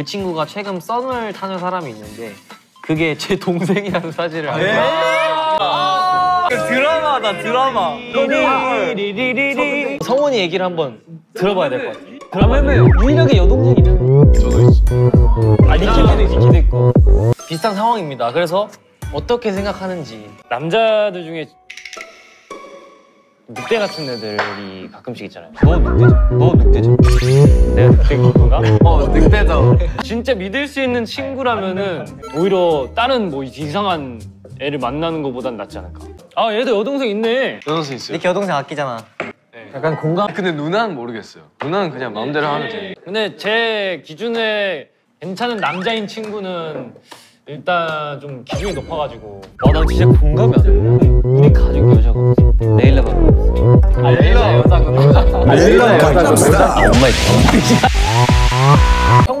그 친구가 최근 썸을 타는 사람이 있는데 그게 제 동생이라는 사실을 알고 드라마다 드라마. 성훈이 얘기를 한번 들어봐야 될 것 같아요. 그러면 유일하게 여동생이면 아 니키도 있고 니키도 있고. 비슷한 상황입니다. 그래서 어떻게 생각하는지. 남자들 중에 늑대 같은 애들이 가끔씩 있잖아요. 너 늑대죠? 너 늑대죠? 내가 늑대 건가? 어 늑대죠. 진짜 믿을 수 있는 친구라면은 오히려 다른 뭐 이상한 애를 만나는 것보단 낫지 않을까. 아 얘도 여동생 있네. 여동생 있어요. 니키 여동생 아끼잖아. 약간 공감. 근데 누나는 모르겠어요. 누나는 그냥 마음대로 하면 돼. 근데 제 기준에 괜찮은 남자인 친구는 일단 좀 기준이 높아가지고 와나 진짜 공감이 안 돼. 여자구나. 레일라 여자가 엄마 형